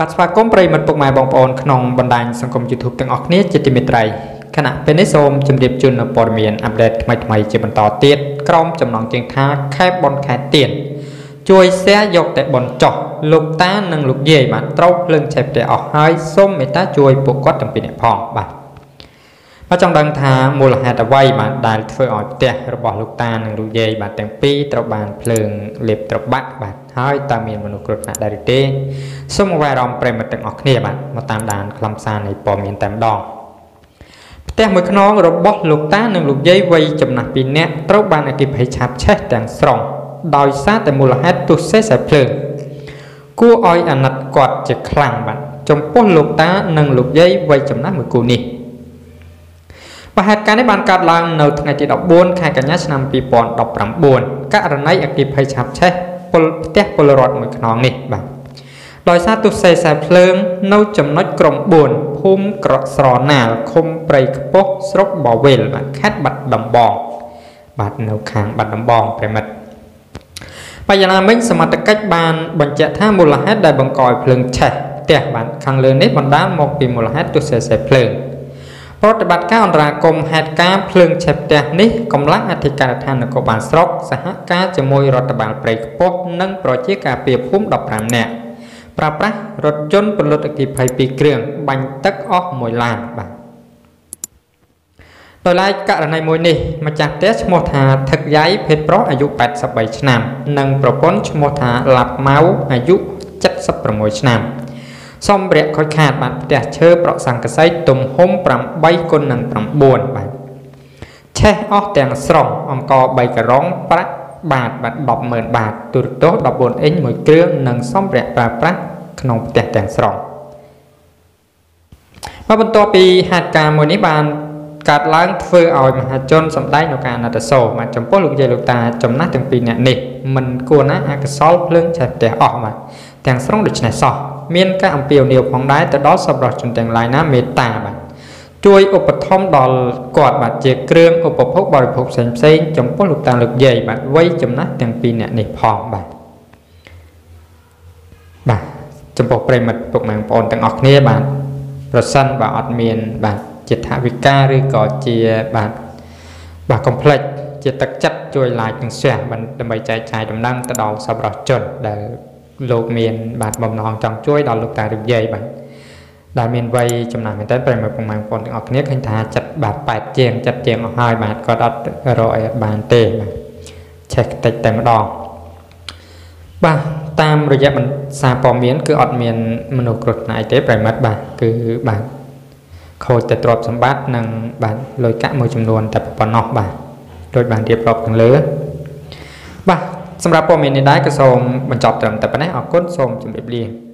បាទស្វាគមន៍ប្រិយមិត្តពុកម៉ែបងប្អូនក្នុងបណ្ដាញសង្គម YouTube ទាំងអស់គ្នាជាទីមេត្រីខណៈពេលនេះសូមជម្រាបជូននូវព័ត៌មានអាប់ដេតថ្មីៗជាបន្តទៀតក្រុមចំណងជើងថាខេបបនខេតទៀនជួយ share យកតែបនចោះលោកតានិងលោកយាយបាទត្រូវភ្លើងឆេះផ្ទះអស់ហើយសូមមេត្តាជួយពួកគាត់ទាំងពីរនាក់ផងបាទបាទចង់ដឹងថាមូលហេតុអ្វីបាទដែលធ្វើឲ្យផ្ទះរបស់លោកតានិងលោកយាយបាទទាំងពីរត្រូវបានភ្លើងលេបត្របាក់បាទ ហើយតើមានមនុស្សគ្រោះថ្នាក់ដែរឬទេសូមអវាយអារម្មណ៍ប្រិមត្តទាំងអស់គ្នាបាទមកតាមដានខ្លឹមសារនៃព័ត៌មានតែម្ដងផ្ទះមួយខ្នងរបស់លោកតានិងលោកយាយវ័យចំណាស់ពីរនាក់ត្រូវបានអគិភ័យឆាបឆេះទាំងស្រុងដោយសារតែមូលហេតុទុសេខ្សែភ្លើងគួរឲ្យអាណិតគាត់ជាខ្លាំងបាទចំពោះលោកតានិងលោកយាយវ័យចំណាស់មួយគូនេះបហេតុការណ៍នេះបានកើតឡើងនៅថ្ងៃទី14ខែកញ្ញាឆ្នាំ2019ករណីអគិភ័យឆាបឆេះ ពលផ្ទះពលរដ្ឋមួយខ្នងនេះបាទដោយសារទុសេខ្សែភ្លើងនៅចំណុចក្រុម4ភូមិក្រកស្រណាលឃុំព្រៃខ្ពស់ស្រុកបវេលបាទខេត្តបាត់ដំបងបាទនៅខាងបាត់ដំបងប្រិមិត្តបញ្ញាណាមិញសមត្ថកិច្ចបានបញ្ជាក់ថាមូលហេតុដែលបង្កឲ្យភ្លើងឆេះផ្ទះបាទខាងលើនេះបណ្ដាលមកពីមូលហេតុទុសេខ្សែភ្លើង ប្រតិបត្តិការអន្តរាគមហេតុការភ្លើងឆេះផ្ទះនេះកម្លាំងអធិការដ្ឋាននគរបាលស្រុកសហការជាមួយរដ្ឋបាលព្រៃខ្ពស់និងប្រជាការពារភូមិ15នាក់ប្រើប្រាស់រថយន្តពលិតអគ្គិភ័យ2គ្រឿងបាញ់ទឹកអស់មួយឡានបាទដោយឡែកករណីមួយនេះម្ចាស់ផ្ទះឈ្មោះថាថឹកយ៉ៃភេទប្រុសអាយុ83ឆ្នាំ និងប្រពន្ធឈ្មោះថាឡាប់ម៉ៅអាយុ76ឆ្នាំ សម្ភារៈខូចខាតបាទផ្ទះឈើប្រក់សង្កសីទំហំ8គុណនឹង9បាទឆេះអស់ទាំងស្រុងអង្គ3ការ៉ុងប្រាក់បាតបាទ100,000បាតទូរទស្សន៍14អ៊ីងមួយគ្រឿងនិងសម្ភារៈប្រើប្រាស់ក្នុងផ្ទះទាំងស្រុងមកបន្ទាប់ពីហេតុការណ៍មួយនេះបានកើតឡើងធ្វើឲ្យមហាជនសម្ដែងនៅការណតសោបាទចំពោះលោកយាយលោកតាចំណាស់ទាំងពីរនាក់នេះមិនគួរណាអកុសលភ្លើងឆេះផ្ទះអស់បាទទាំងស្រុងដូច្នេះសោះ មានការអំពាវនាវផងដែរទៅដល់សប្បុរសជនទាំងឡាយណាមេត្តាបាទជួយឧបត្ថម្ភដល់គាត់បាទជាគ្រឿងឧបភោគបរិភោគផ្សេងផ្សេងចំពោះលោកតាលោកយាយបាទវ័យចំណាស់ទាំងពីរអ្នកនេះផងបាទបាទចំពោះប្រិមិត្តពុកម៉ែបងប្អូនទាំងអស់គ្នាបាទប្រសិនបើអត់មាន បាទជាថវិកាឬក៏ជាបាទបាទកុំភ្លេចជាទឹកចិត្តជួយ like និង share ដើម្បីចែកចាយដំណឹងទៅដល់សប្បុរសជនដែល លោកមាន បាទបំណងចង់ជួយដល់លោកតាលោកយាយបាទដែលមានវ័យចំណាស់មែនតើប្រិមត្តពុកម៉ែបងប្អូនទាំងអស់គ្នាឃើញថាចិត្តបាទ8ជាងចិត្តជាងអស់ហើយបាទគាត់អត់រកអីអត់បានទេបាទឆេះតិចតែម្ដងបាទតាមរយៈសារព័ត៌មានគឺអត់មានមនុស្សគ្រោះថ្នាក់ទេប្រិមត្តបាទគឺបាទខូចតែទ្រព្យសម្បត្តិនិងបាទលុយកាក់មួយចំនួនតែប៉ុណ្ណោះបាទដូចបានរៀបរាប់ខាងលើបាទ សម្រាប់ព័ត៌មាននេះដែរក៏សូមបញ្ចប់ត្រឹមតែប៉ុណ្ណេះអរគុណសូមជម្រាបលា